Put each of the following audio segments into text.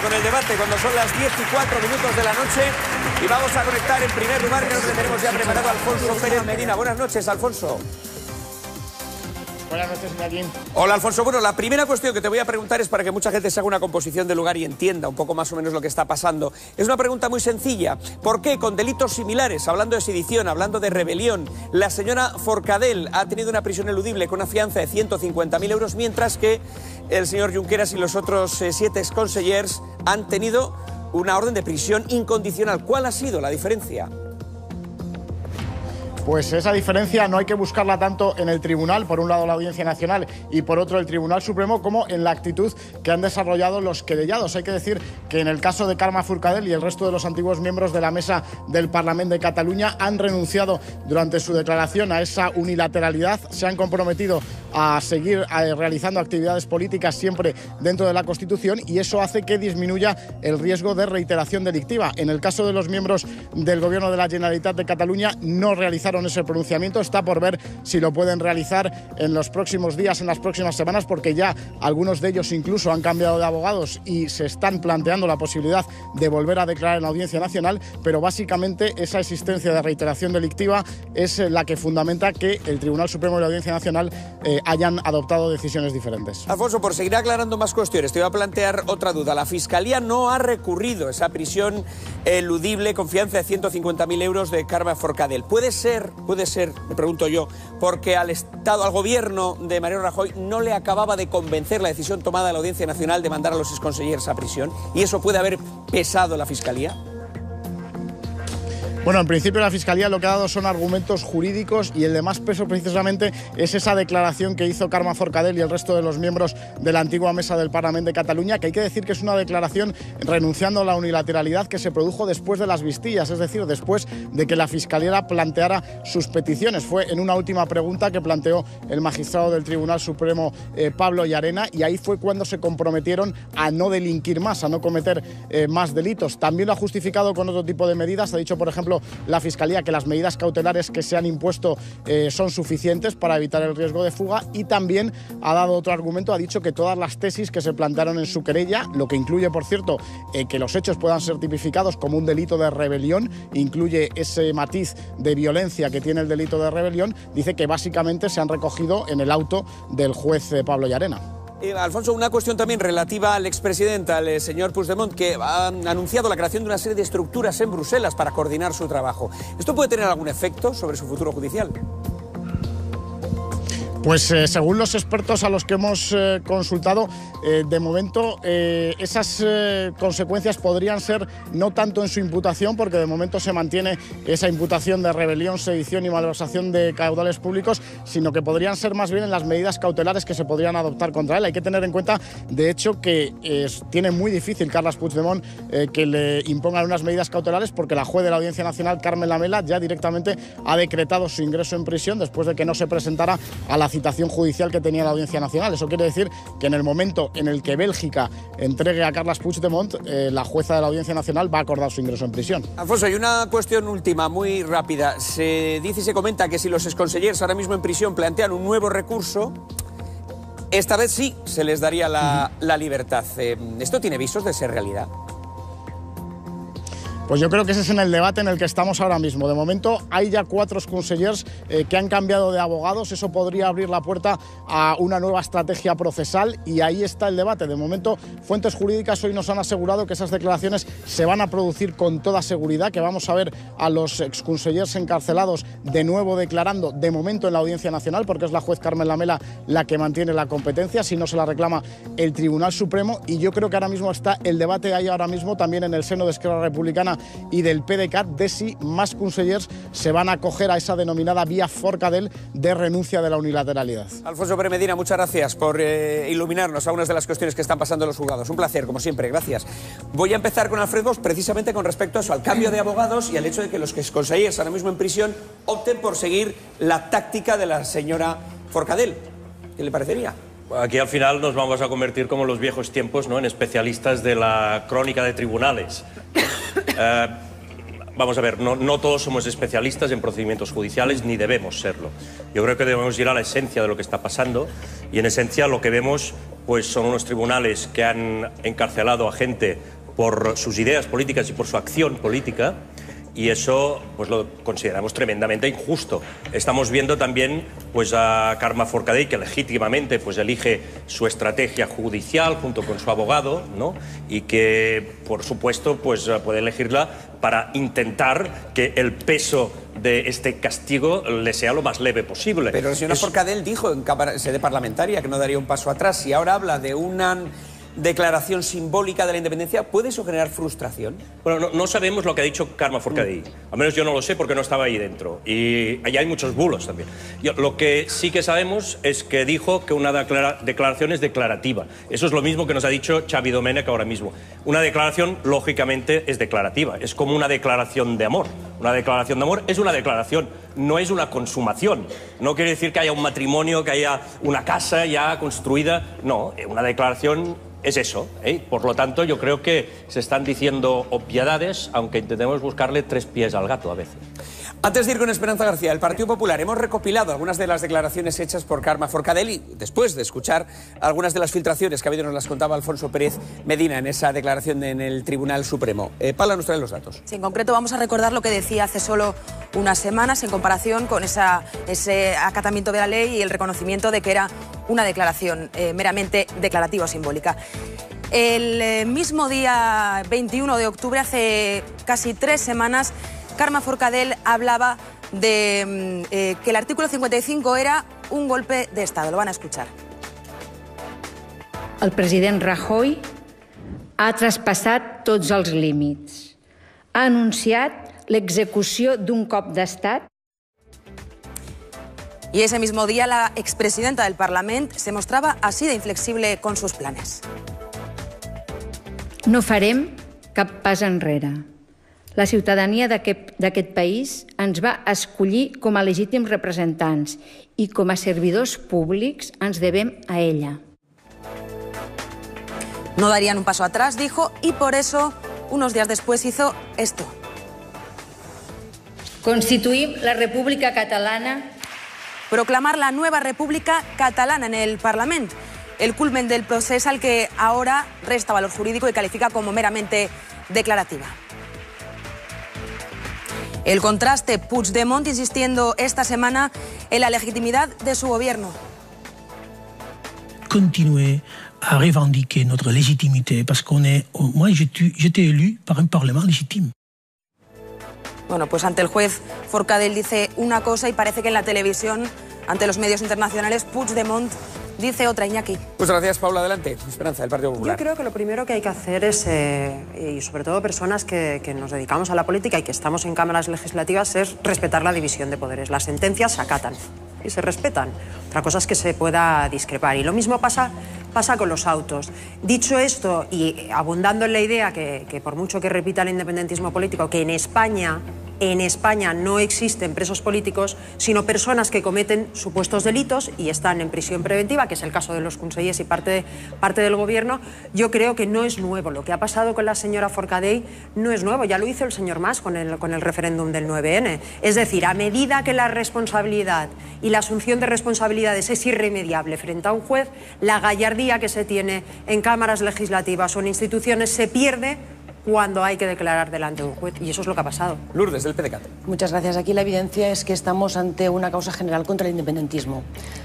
con el debate cuando son las 10 y 4 minutos de la noche y vamos a conectar en primer lugar, creo que tenemos ya preparado Alfonso Pérez Medina. Buenas noches, Alfonso. Buenas noches, Joaquín. Hola, Alfonso. Bueno, la primera cuestión que te voy a preguntar es para que mucha gente se haga una composición del lugar y entienda un poco más o menos lo que está pasando. Es una pregunta muy sencilla. ¿Por qué con delitos similares, hablando de sedición, hablando de rebelión, la señora Forcadell ha tenido una prisión eludible con una fianza de 150.000 euros, mientras que el señor Junqueras y los otros eh, siete consellers han tenido una orden de prisión incondicional? ¿Cuál ha sido la diferencia? Pues esa diferencia no hay que buscarla tanto en el tribunal, por un lado la Audiencia Nacional y por otro el Tribunal Supremo, como en la actitud que han desarrollado los querellados. Hay que decir que en el caso de Carme Furcadell y el resto de los antiguos miembros de la mesa del Parlamento de Cataluña han renunciado durante su declaración a esa unilateralidad, se han comprometido a seguir eh, realizando actividades políticas siempre dentro de la Constitución y eso hace que disminuya el riesgo de reiteración delictiva. En el caso de los miembros del Gobierno de la Generalitat de Cataluña no realizaron ese pronunciamiento, está por ver si lo pueden realizar en los próximos días, en las próximas semanas, porque ya algunos de ellos incluso han cambiado de abogados y se están planteando la posibilidad de volver a declarar en la Audiencia Nacional, pero básicamente esa existencia de reiteración delictiva es la que fundamenta que el Tribunal Supremo y la Audiencia Nacional eh, hayan adoptado decisiones diferentes. Alfonso, por seguir aclarando más cuestiones, te voy a plantear otra duda. La Fiscalía no ha recurrido esa prisión eludible, confianza de 150.000 euros de Carmen Forcadell. ¿Puede ser, puede ser, me pregunto yo, porque al Estado, al gobierno de Mariano Rajoy no le acababa de convencer la decisión tomada de la Audiencia Nacional de mandar a los exconsellers a prisión? ¿Y eso puede haber pesado la Fiscalía? Bueno, en principio la Fiscalía lo que ha dado son argumentos jurídicos y el de más peso precisamente es esa declaración que hizo Carme Forcadell y el resto de los miembros de la antigua mesa del Parlamento de Cataluña, que hay que decir que es una declaración renunciando a la unilateralidad que se produjo después de las vistillas, es decir, después de que la Fiscalía planteara sus peticiones. Fue en una última pregunta que planteó el magistrado del Tribunal Supremo eh, Pablo Llarena y ahí fue cuando se comprometieron a no delinquir más, a no cometer eh, más delitos. También lo ha justificado con otro tipo de medidas, ha dicho, por ejemplo, la Fiscalía que las medidas cautelares que se han impuesto eh, son suficientes para evitar el riesgo de fuga y también ha dado otro argumento, ha dicho que todas las tesis que se plantearon en su querella, lo que incluye, por cierto, eh, que los hechos puedan ser tipificados como un delito de rebelión, incluye ese matiz de violencia que tiene el delito de rebelión, dice que básicamente se han recogido en el auto del juez eh, Pablo Llarena. Eh, Alfonso, una cuestión también relativa al expresidente, al eh, señor Puigdemont, que ha anunciado la creación de una serie de estructuras en Bruselas para coordinar su trabajo. ¿Esto puede tener algún efecto sobre su futuro judicial? Pues eh, según los expertos a los que hemos eh, consultado, eh, de momento esas consecuencias podrían ser no tanto en su imputación, porque de momento se mantiene esa imputación de rebelión, sedición y malversación de caudales públicos, sino que podrían ser más bien en las medidas cautelares que se podrían adoptar contra él. Hay que tener en cuenta, de hecho, que tiene muy difícil Carles Puigdemont que le impongan unas medidas cautelares, porque la juez de la Audiencia Nacional, Carmen Lamela, ya directamente ha decretado su ingreso en prisión después de que no se presentara a la citación judicial que tenía la Audiencia Nacional. Eso quiere decir que en el momento en el que Bélgica entregue a Carles Puigdemont, eh, la jueza de la Audiencia Nacional va a acordar su ingreso en prisión. Alfonso, hay una cuestión última, muy rápida. Se dice y se comenta que si los exconsellers ahora mismo en prisión plantean un nuevo recurso, esta vez sí se les daría la, la libertad. Eh, ¿Esto tiene visos de ser realidad? Pues yo creo que ese es en el debate en el que estamos ahora mismo. De momento hay ya cuatro consellers eh, que han cambiado de abogados. Eso podría abrir la puerta a una nueva estrategia procesal y ahí está el debate. De momento, fuentes jurídicas hoy nos han asegurado que esas declaraciones se van a producir con toda seguridad, que vamos a ver a los exconsellers encarcelados de nuevo declarando de momento en la Audiencia Nacional, porque es la juez Carmen Lamela la que mantiene la competencia, si no se la reclama el Tribunal Supremo. Y yo creo que ahora mismo está el debate ahí ahora mismo también en el seno de Esquerra Republicana y del PDCAT de si más consellers se van a acoger a esa denominada vía Forcadell de renuncia de la unilateralidad. Alfonso Premedina, muchas gracias por eh, iluminarnos algunas de las cuestiones que están pasando en los juzgados. Un placer, como siempre, gracias. Voy a empezar con Alfredo precisamente con respecto a eso, al cambio de abogados y al hecho de que los consellers ahora mismo en prisión opten por seguir la táctica de la señora Forcadell. ¿Qué le parecería? Aquí al final nos vamos a convertir como los viejos tiempos, ¿no? En especialistas de la crónica de tribunales. Eh, vamos a ver, no, no, todos somos especialistas en procedimientos judiciales ni debemos serlo. Yo creo que debemos ir a la esencia de lo que está pasando y en esencia lo que vemos pues son unos tribunales que han encarcelado a gente por sus ideas políticas y por su acción política y eso pues lo consideramos tremendamente injusto. Estamos viendo también pues a Karma Forcadell que legítimamente pues elige su estrategia judicial junto con su abogado, ¿no? Y que por supuesto pues puede elegirla para intentar que el peso de este castigo le sea lo más leve posible. Pero el señor Forcadell dijo en sede parlamentaria que no daría un paso atrás y ahora habla de una declaración simbólica de la independencia, ¿puede eso generar frustración? Bueno, no, sabemos lo que ha dicho Karma Forcadell. Al menos yo no lo sé porque no estaba ahí dentro. Y allá hay muchos bulos también. lo que sí que sabemos es que dijo que una declaración es declarativa. Eso es lo mismo que nos ha dicho Xavi Domènech ahora mismo. Una declaración, lógicamente, es declarativa. Es como una declaración de amor. Una declaración de amor es una declaración, no es una consumación. No quiere decir que haya un matrimonio, que haya una casa ya construida. No, una declaración es eso. ¿eh? Por lo tanto, yo creo que se están diciendo obviedades, aunque intentemos buscarle tres pies al gato a veces. Antes de ir con Esperanza García, el Partido Popular, hemos recopilado algunas de las declaraciones hechas por Karma Forcadell después de escuchar algunas de las filtraciones que ha habido, nos las contaba Alfonso Pérez Medina en esa declaración en el Tribunal Supremo. Eh, Paula nos trae los datos. Sí, en concreto vamos a recordar lo que decía hace solo unas semanas en comparación con ese acatamiento de la ley y el reconocimiento de que era una declaración eh, meramente declarativa o simbólica. El eh, mismo día 21 de octubre, hace casi tres semanas, Karma Forcadell hablaba de mm, eh, que el artículo 55 era un golpe de Estado. Lo van a escuchar. El president Rajoy ha traspassat tots els límits. Ha anunciat l'execució d'un cop d'estat y ese mismo día la expresidenta del Parlamento se mostraba así de inflexible con sus planes. No farem cap pas enrere. La ciutadania d'aquest país ens va escollir com a legítims representants i com a servidors públics ens devem a ella. No darían un paso atrás, dijo, y por eso, unos días después, hizo esto. Constituïm la República Catalana proclamar la nueva República Catalana en el Parlamento, el culmen del proceso al que ahora resta valor jurídico y califica como meramente declarativa. El contraste Puigdemont insistiendo esta semana en la legitimidad de su gobierno. Continuer a revendiquer notre légitimité parce qu'on est, moi j'étais élu par un parlement légitime. Bueno, pues ante el juez Forcadell dice una cosa y parece que en la televisión, ante los medios internacionales, Puigdemont dice otra, Iñaki. Pues gracias, Paula. Adelante. Esperanza, del Partido Popular. Yo creo que lo primero que hay que hacer es, eh, y sobre todo personas que, que, nos dedicamos a la política y que estamos en cámaras legislativas, es respetar la división de poderes. Las sentencias se acatan y se respetan. Otra cosa es que se pueda discrepar. Y lo mismo pasa, pasa con los autos. Dicho esto, y abundando en la idea que, que por mucho que repita el independentismo político, que en España en España no existen presos políticos, sino personas que cometen supuestos delitos y están en prisión preventiva, que es el caso de los consellers y parte, parte del gobierno. Yo creo que no es nuevo. Lo que ha pasado con la señora Forcadell no es nuevo. Ya lo hizo el señor Mas con el, con el referéndum del 9N. Es decir, a medida que la responsabilidad y la asunción de responsabilidades es irremediable frente a un juez, la gallardía que se tiene en cámaras legislativas o en instituciones se pierde cuando hay que declarar delante de un juez. Y eso es lo que ha pasado. Lourdes, del PDCAT. Muchas gracias. Aquí la evidencia es que estamos ante una causa general contra el independentismo.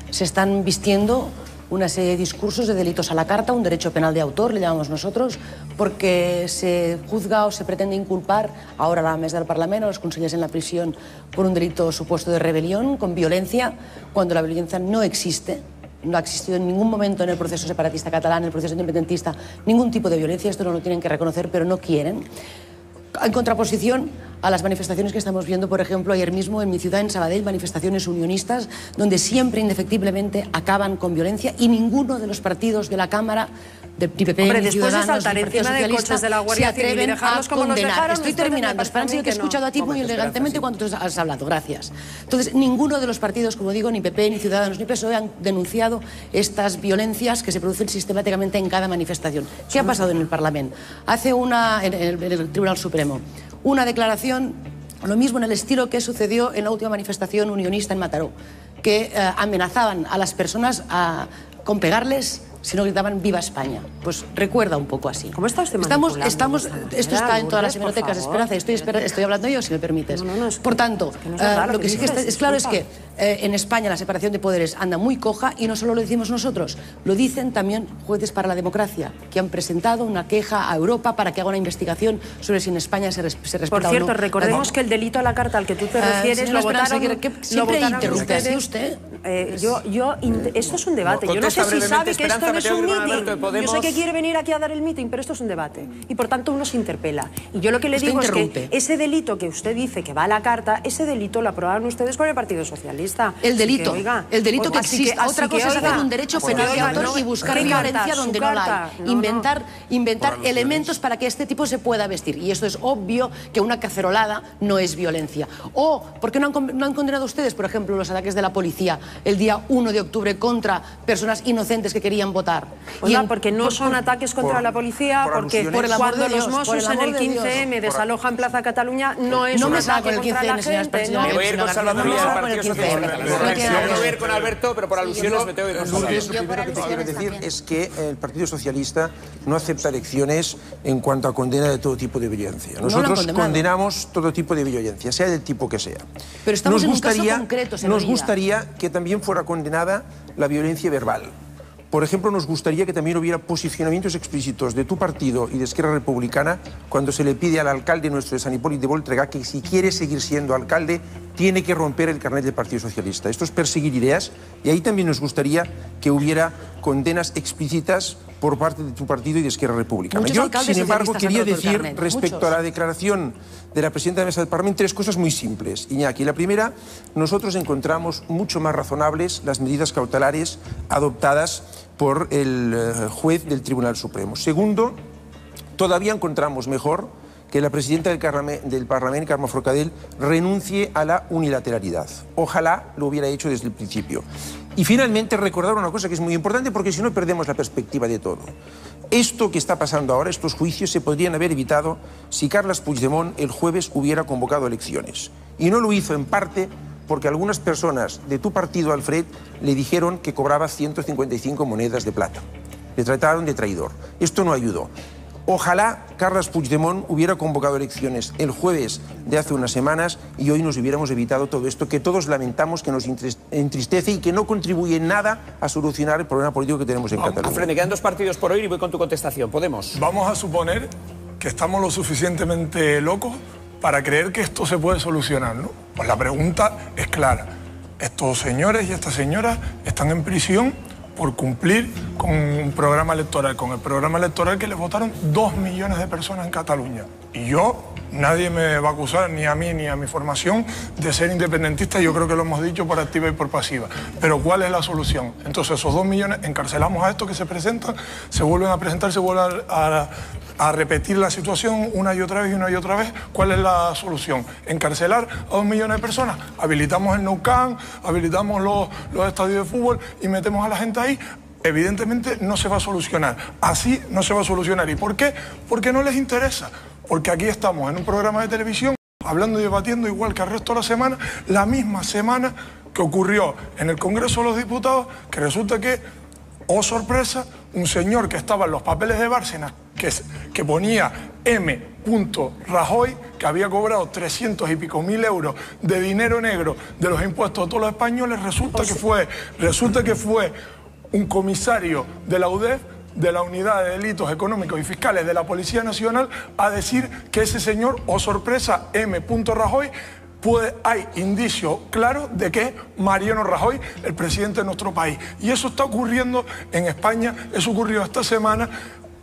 Se están vistiendo una serie de discursos de delitos a la carta, un derecho penal de autor, le llamamos nosotros, porque se juzga o se pretende inculpar ahora a la mesa del Parlamento, a los consellers en la prisión, por un delito supuesto de rebelión, con violencia, cuando la violencia no existe no ha existido en ningún momento en el proceso separatista catalán, en el proceso independentista, ningún tipo de violencia. Esto no lo tienen que reconocer, pero no quieren. En contraposición a las manifestaciones que estamos viendo, por ejemplo, ayer mismo en mi ciudad, en Sabadell, manifestaciones unionistas, donde siempre, indefectiblemente, acaban con violencia y ninguno de los partidos de la Cámara de PP, Hombre, ni después de saltar encima de coches de la Guardia se atreven Civil a como condenar. dejaron, Estoy terminando. Esperanza, que te he escuchado a ti muy elegantemente cuando tú has hablado. Gracias. Entonces, ninguno de los partidos, como digo, ni PP, ni Ciudadanos, ni PSOE han denunciado estas violencias que se producen sistemáticamente en cada manifestación. ¿Qué ha pasado en el Parlamento? Hace una, en el, en el Tribunal Supremo, una declaración, lo mismo en el estilo que sucedió en la última manifestación unionista en Mataró, que eh, amenazaban a las personas a, con pegarles sino gritaban Viva España. Pues recuerda un poco así. ¿Cómo está usted Estamos, estamos, esto está en todas las hemerotecas de? Esperanza. Estoy, estoy hablando yo, si me permites. No, no, no, es que- Por tanto, es que no es eh, lo que que sí que está- es claro es que. Eh, en España la separación de poderes anda muy coja y no solo lo decimos nosotros, lo dicen también jueces para la democracia, que han presentado una queja a Europa para que haga una investigación sobre si en España se, res- se respeta Por o cierto, no. recordemos Eh, que el delito a la carta al que tú te Eh, refieres señora lo votaron, que lo siempre votaron interrumpe así ustedes. usted. Eh, yo, yo, int- esto es un debate. No, yo no sé si sabe que esto no es un que meeting. Yo sé que quiere venir aquí a dar el meeting, pero esto es un debate. Y por tanto uno se interpela. Y yo lo que le Usted digo es que ese delito que usted dice que va a la carta, ese delito lo aprobaron ustedes con el Partido Socialista. El delito, que, oiga, el delito que así Otra que, cosa es oiga, hacer un derecho penal que, de oiga, autor no, y buscar violencia donde no la hay. No, inventar inventar elementos para que este tipo se pueda vestir. Y esto es obvio que una cacerolada no es violencia. O, ¿por qué no han, con- no han condenado ustedes, por ejemplo, los ataques de la policía el día 1 de octubre contra personas inocentes que querían votar? Oiga, en- porque no por- son ataques contra por- la policía, por porque cuando de Dios, los Mossos en el de Dios. 15M desalojan Plaza Cataluña, no es No un me salga ataque con el contra 15M, la señora gente. Me voy a ir con Salvador del Partido no, ir con Alberto, pero por alusiones me tengo que Lourdes, lo primero que te quiero decir es que el Partido Socialista no acepta lecciones en cuanto a condena de todo tipo de violencia. Nosotros condenamos todo tipo de violencia, sea del tipo que sea. Pero estamos en un caso concreto, Nos gustaría que también fuera condenada la violencia verbal. Por ejemplo, nos gustaría que también hubiera posicionamientos explícitos de tu partido y de Esquerra Republicana cuando se le pide al alcalde nuestro de San Hipólito de Voltregá que si quiere seguir siendo alcalde tiene que romper el carnet del Partido Socialista. Esto es perseguir ideas y ahí también nos gustaría que hubiera condenas explícitas por parte de tu partido y de Esquerra Republicana. Muchos Yo, sin embargo, quería decir respecto muchos. a la declaración de la presidenta de la Mesa del Parlamento tres cosas muy simples. Iñaki, la primera, nosotros encontramos mucho más razonables las medidas cautelares adoptadas por el eh, juez del Tribunal Supremo. Segundo, todavía encontramos mejor que la presidenta del, del Parlamento, Carme Forcadell, renuncie a la unilateralidad. Ojalá lo hubiera hecho desde el principio. Y finalmente recordar una cosa que es muy importante porque si no perdemos la perspectiva de todo. Esto que está pasando ahora, estos juicios, se podrían haber evitado si Carles Puigdemont el jueves hubiera convocado elecciones. Y no lo hizo en parte porque algunas personas de tu partido, Alfred, le dijeron que cobraba 155 monedas de plata. Le trataron de traidor. Esto no ayudó. Ojalá Carles Puigdemont hubiera convocado elecciones el jueves de hace unas semanas y hoy nos hubiéramos evitado todo esto que todos lamentamos, que nos entristece y que no contribuye en nada a solucionar el problema político que tenemos en Cataluña. Alfred, me quedan dos partidos por hoy y voy con tu contestación. Podemos. Vamos a suponer que estamos lo suficientemente locos para creer que esto se puede solucionar, ¿no? Pues la pregunta es clara. Estos señores y estas señoras están en prisión por cumplir con un programa electoral, con el programa electoral que les votaron dos millones de personas en Cataluña. Y yo, nadie me va a acusar, ni a mí ni a mi formación, de ser independentista, yo creo que lo hemos dicho por activa y por pasiva. Pero ¿cuál es la solución? Entonces esos dos millones, encarcelamos a estos que se presentan, se vuelven a presentar, se vuelve a, a repetir la situación una y otra vez y una y otra vez. ¿Cuál es la solución? Encarcelar a dos millones de personas. Habilitamos el Nou habilitamos los, los estadios de fútbol y metemos a la gente ahí. Evidentemente no se va a solucionar. Así no se va a solucionar. ¿Y por qué? Porque no les interesa. Porque aquí estamos en un programa de televisión hablando y debatiendo igual que el resto de la semana, la misma semana que ocurrió en el Congreso de los Diputados, que resulta que Oh sorpresa, un señor que estaba en los papeles de Bárcenas, que, es- que ponía M. Rajoy, que había cobrado 300 y pico mil euros de dinero negro de los impuestos de todos los españoles, resulta que fue, resulta que fue un comisario de la UDEF de la Unidad de Delitos Económicos y Fiscales de la Policía Nacional a decir que ese señor, o sorpresa, M. Rajoy, puede- hay indicios claros de que Mariano Rajoy, el presidente de nuestro país. Y eso está ocurriendo en España, eso ocurrió esta semana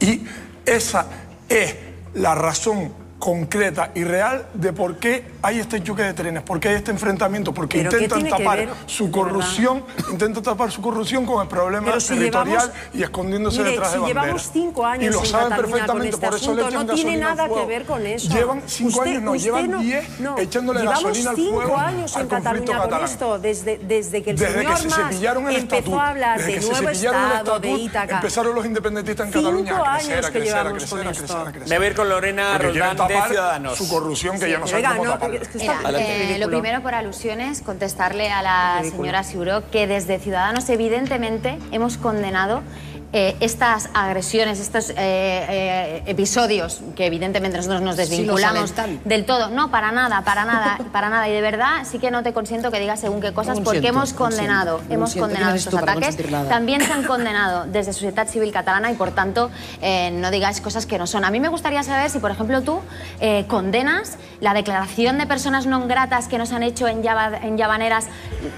y esa es la razón concreta y real de por qué hay este choque de trenes, por qué hay este enfrentamiento, porque ¿Pero qué intentan tapar ver, su corrupción, intentan tapar su corrupción con el problema si territorial llevamos- y escondiéndose Mire, detrás si de banderas. llevamos cinco años y lo en saben perfectamente, con este por eso le asunto, echan no tiene nada que ver con eso. Llevan cinco Usted- años, no, llevan no- diez no, echándole gasolina al cinco fuego años al en conflicto Cataluña con catalán. esto, desde, desde que el Desde señor que se Mas cepillaron el empezó estatut, a hablar de nuevo Estado, de Ítaca. empezaron los independentistas en Cinco Cataluña a crecer, años a que crecer, a llevamos crecer, a crecer. Me ir con Lorena Roldán tapar Ciudadanos. Su corrupción que Sí, ya no cómo taparla. es que Mira, es eh, lo primero por alusiones, contestarle a la señora Siuró que desde Ciudadanos evidentemente hemos condenado eh, estas agresiones, estos eh, eh, episodios que evidentemente nosotros nos desvinculamos del todo. No, para nada, para nada, para nada. Y de verdad sí que no te consiento que digas según qué cosas, porque siento, hemos condenado, siento, hemos condenado ¿Quién eres estos ataques. También se han condenado desde Sociedad Civil Catalana y por tanto no digáis cosas que no son. A mí me gustaría saber si, por ejemplo, tú condenas la declaración de personas no gratas que nos han hecho en, Llava- en Llavaneras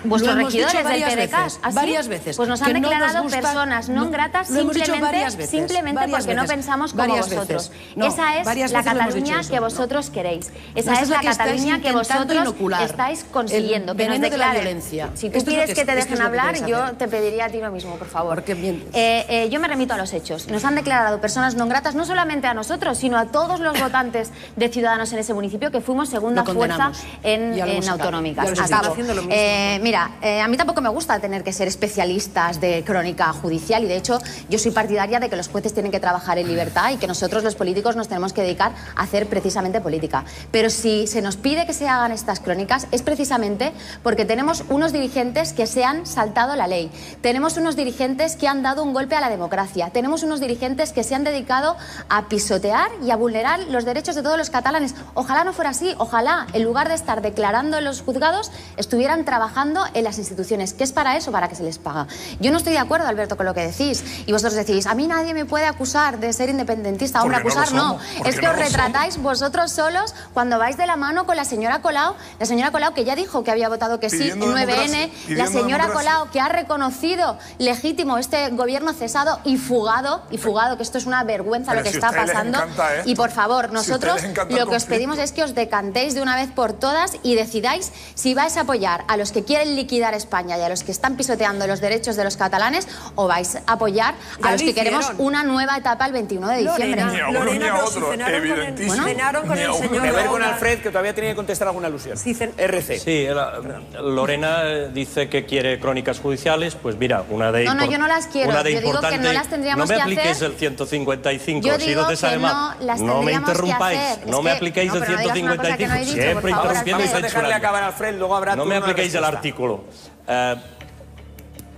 vuestros regidores del PDK. veces, ¿Ah, varias veces, Pues nos han que no nos declarado personas no, gratas lo hemos dicho simplemente, varias veces, simplemente varias porque no pensamos como vosotros. No, Esa es la Cataluña que vosotros queréis. Esa es la que Cataluña que vosotros inocular. estáis El consiguiendo. Que nos de la violencia. Si tú Esto es quieres que te dejen hablar, yo hacer. te pediría a ti lo mismo, por favor. Eh, eh, yo me remito a los hechos. Nos han declarado personas no gratas no solamente a nosotros, sino a todos los votantes de Ciudadanos en ese municipio que fuimos segunda fuerza en, en autonómicas. Acabo. lo mismo. Eh, mira, a mí tampoco me gusta tener que ser especialistas de crónica judicial y de hecho yo soy partidaria de que los jueces tienen que trabajar en libertad y que nosotros los políticos nos tenemos que dedicar a hacer precisamente política. Pero si se nos pide que se hagan estas crónicas es precisamente porque tenemos unos dirigentes que se han saltado la ley, tenemos unos dirigentes que han dado un golpe a la democracia, tenemos unos dirigentes que se han dedicado a pisotear y a vulnerar los derechos de todos los catalanes. Ojalá no fuera así, ojalá en lugar de estar declarando en los juzgados estuvieran trabajando en las instituciones, que es para eso, para que se les paga. Yo no estoy de acuerdo, Alberto, con lo que decís y vosotros decís, a mí nadie me puede acusar de ser independentista. Hombre, acusar no, somos, es que no os retratáis vosotros solos cuando vais de la mano con la señora Colau, la señora Colau que ya dijo que había votado que sí en 9N, democracia, la señora democracia. Colau que ha reconocido legítimo este gobierno cesado y fugado, y fugado, que esto es una vergüenza Pero lo que si está pasando. encanta esto. Y por favor, nosotros lo que os pedimos es que os decantéis de una vez por todas y decidáis si vais a apoyar a los que quieren liquidar España y a los que están pisoteando los derechos de los catalanes o vais a apoyar Ya a los lo que queremos una nueva etapa el 21 de diciembre. Ni a uno Lorena, ni a otro, si cenaron con el- evidentísimo. cenaron con el señor A ver con Alfred, que todavía tenía que contestar alguna alusión. Sí, RC. Sí, la- Lorena eh, dice que quiere crónicas judiciales, pues mira, una de No, no, yo no las quiero. Una de Yo digo que importante- no las tendríamos No me que apliquéis hacer. el 155, Yo si digo no te sale que mal. no las no me que interrumpáis, hacer. no Es me que- apliquéis no, el pero no digas una cosa que no he 155, dicho, siempre interrumpiendo y Vamos a dejarle censurando. acabar a Alfred, luego habrá No me apliquéis el artículo. Eh,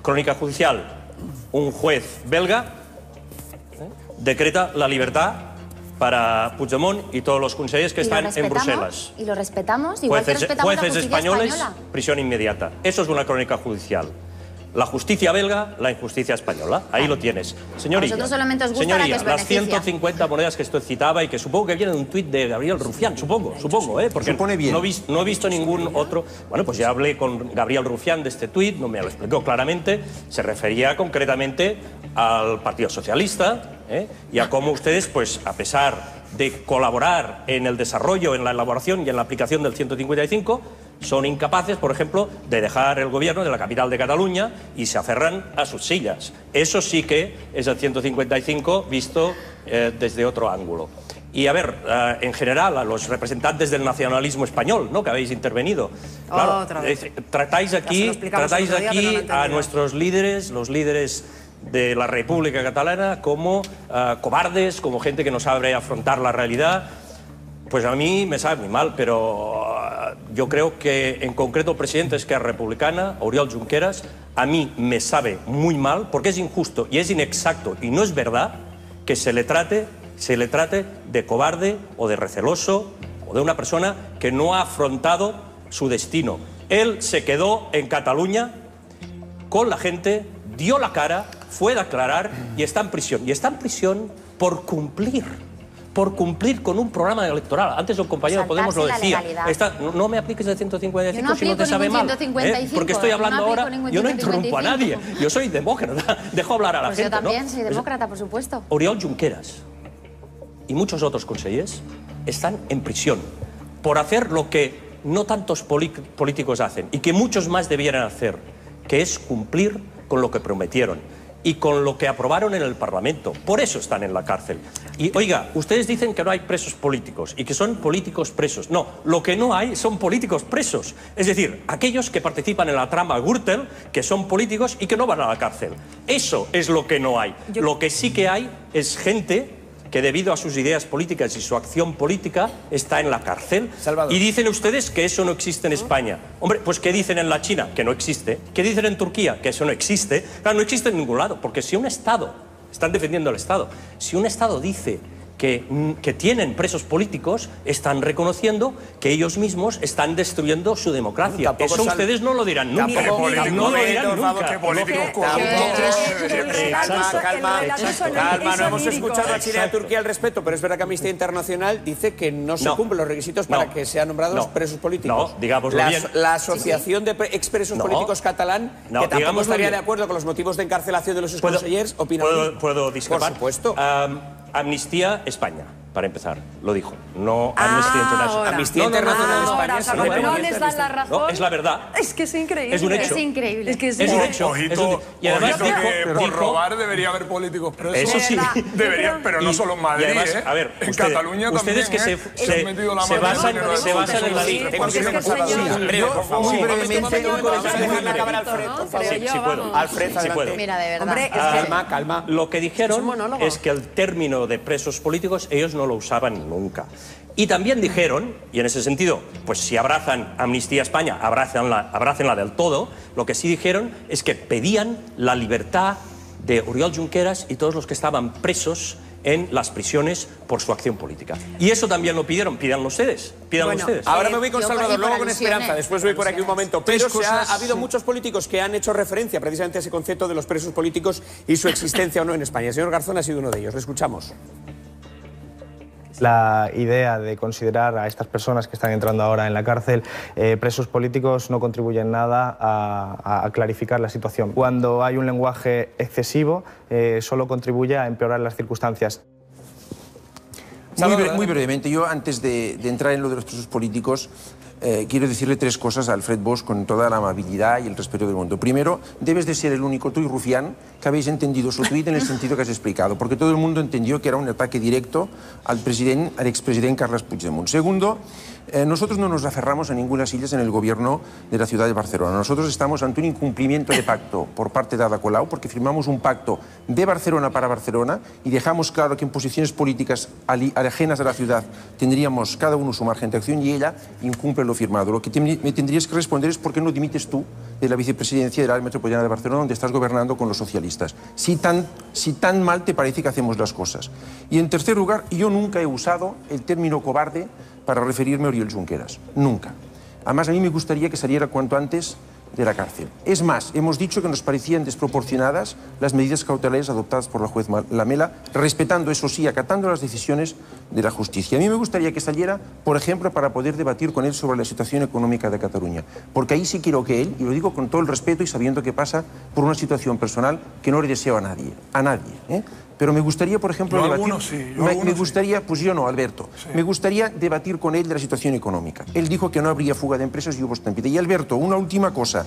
crónica judicial. Un juez belga eh, decreta la libertad para Puigdemont y todos los consejeros que están en respetamos, Bruselas. Y lo respetamos, igual que Jueces, respetamos la jueces españoles, española. prisión inmediata. Eso es una crónica judicial. La justicia belga, la injusticia española. Ahí lo tienes. Señoría, A vosotros solamente os gusta la señoría, que os las beneficia. 150 monedas que esto citaba y que supongo que viene de un tuit de Gabriel Rufián, supongo, supongo, ¿eh? Porque Supone bien. No he visto ningún otro... Bueno, pues ya hablé con Gabriel Rufián de este tuit, no me lo explicó claramente, se refería concretamente al Partido Socialista ¿eh? y a cómo ustedes, pues a pesar de colaborar en el desarrollo, en la elaboración y en la aplicación del 155, son incapaces, por ejemplo, de dejar el gobierno de la capital de Cataluña y se aferran a sus sillas. Eso sí que es el 155 visto eh, desde otro ángulo. Y a ver, eh, en general, a los representantes del nacionalismo español, ¿no? Que habéis intervenido. Claro, Otra vez. eh, tratáis aquí, tratáis día, aquí no a nuestros líderes, los líderes de la República Catalana, como eh, cobardes, como gente que no sabe afrontar la realidad. Pues a mí me sabe muy mal, pero yo creo que en concreto el presidente de Esquerra Republicana, Oriol Junqueras, a mí me sabe muy mal porque es injusto y es inexacto y no es verdad que se le trate, se le trate de cobarde o de receloso o de una persona que no ha afrontado su destino. Él se quedó en Cataluña con la gente, dio la cara, fue a declarar y está en prisión. Y está en prisión por cumplir, por cumplir con un programa electoral. Antes el compañero Podemos lo decía. no, me apliques el 155 Yo no si no te sabe mal. ¿eh? 155, Porque estoy hablando ahora, yo no interrumpo a nadie. 155. Yo soy demócrata, dejo hablar a la Pues yo gente. ¿no? también soy demócrata, por supuesto. Oriol Junqueras y muchos otros consejeros están en prisión por hacer lo que no tantos políticos hacen y que muchos más debieran hacer, que es cumplir con lo que prometieron y con lo que aprobaron en el Parlamento. Por eso están en la cárcel. Y oiga, ustedes dicen que no hay presos políticos y que son políticos presos. No, lo que no hay son políticos presos. Es decir, aquellos que participan en la trama Gürtel, que son políticos y que no van a la cárcel. Eso es lo que no hay. Lo que sí que hay es gente que debido a sus ideas políticas y su acción política está en la cárcel. Salvador. Y dicen ustedes que eso no existe en España. Hombre, pues ¿qué dicen en la China? Que no existe. ¿Qué dicen en Turquía? Que eso no existe. Claro, no existe en ningún lado, porque si un Estado están defendiendo al Estado. Si un Estado dice que, mm, que, tienen presos políticos están reconociendo que ellos mismos están destruyendo su democracia. Tampoco Eso sal... ustedes no lo dirán nunca. Tampoco, no lo dirán nunca. Calma, calma, calma. No hemos escuchado a Chile y a Turquía al respecto, pero es verdad que Amnistía Internacional dice que no se No. cumplen los requisitos para No. que sean nombrados No. presos políticos. No, digámoslo la, bien. La Asociación de Pre- Expresos No. Políticos Catalán, No, que tampoco estaría de acuerdo con los motivos de encarcelación de los ¿Puedo, exconsellers, opina puedo discrepar? Por supuesto. Am, Amnistía España, para empezar, lo dijo. No Ah, Amnistía Internacional. ahora. Amnistía No, no, no, Internacional no, no, España no, es no, les dan la razón. Es la verdad. Es que es increíble. Es un hecho. Es increíble. Es que es Es un hecho. Ojito, es un- y además ojito dijo, que por dijo- robar debería haber políticos presos. Eso sí. Debería, pero no solo en Madrid, y además, ¿eh? a ver, en Cataluña ustedes también, que ¿eh? se- Se han se- metido la se mano en basan- el se basan en la. Muy Sí, brevemente, este brevemente. acabar Alfred, por favor. Sí, puedo. Alfred, Sí adelante. puedo. Mira, de verdad. Calma, calma. Lo que dijeron es que el término de presos políticos ellos no lo usaban nunca. Y también dijeron, y en ese sentido, pues si abrazan Amnistía España, abrácenla, abrácenla del todo, lo que sí dijeron es que pedían la libertad de Oriol Junqueras y todos los que estaban presos en las prisiones por su acción política. Y eso también lo pidieron, pídanlo ustedes, pídanlo Bueno, ustedes. Ahora Eh, me voy con yo por- Salvador, luego con. Esperanza, después voy por aquí un momento. Pero ha, cosas, ha habido sí. muchos políticos que han hecho referencia precisamente a ese concepto de los presos políticos y su existencia o no en España. El señor Garzón ha sido uno de ellos. Le escuchamos. La idea de considerar a estas personas que están entrando ahora en la cárcel eh, presos políticos no contribuye en nada a, a clarificar la situación. Cuando hay un lenguaje excesivo, eh, solo contribuye a empeorar las circunstancias. Muy, bre- muy brevemente, yo antes de, de entrar en lo de los presos políticos, eh, quiero decirle tres cosas a Alfred Bosch con toda la amabilidad y el respeto del mundo. Primero, debes de ser el único tú y Rufián que habéis entendido su tuit en el sentido que has explicado, porque todo el mundo entendió que era un ataque directo al, president, al expresidente Carles Puigdemont. Segundo, eh, nosotros no nos aferramos a ninguna sillas en el gobierno de la ciudad de Barcelona. Nosotros estamos ante un incumplimiento de pacto por parte de Ada Colau, porque firmamos un pacto de Barcelona para Barcelona y dejamos claro que en posiciones políticas ajenas a la ciudad tendríamos cada uno su margen de acción y ella incumple lo firmado. Lo que me tendrías que responder es por qué no dimites tú de la vicepresidencia del área metropolitana de Barcelona, donde estás gobernando con los socialistas. Si tan, si tan mal te parece que hacemos las cosas. Y en tercer lugar, yo nunca he usado el término cobarde para referirme a Oriol Junqueras. Nunca. Además, a mí me gustaría que saliera cuanto antes de la cárcel. Es más, hemos dicho que nos parecían desproporcionadas las medidas cautelares adoptadas por la juez Lamela, respetando, eso sí, acatando las decisiones de la justicia. A mí me gustaría que saliera, por ejemplo, para poder debatir con él sobre la situación económica de Cataluña. Porque ahí sí quiero que él, y lo digo con todo el respeto y sabiendo que pasa por una situación personal que no le deseo a nadie, a nadie. ¿eh? Pero me gustaría, por ejemplo, Yo debatir... algunos sí, yo me, algunos me sí. gustaría, pues yo no, Alberto, me gustaría debatir con él de la situación económica. Él dijo que no habría fuga de empresas y hubo estampida. Y Alberto, una última cosa.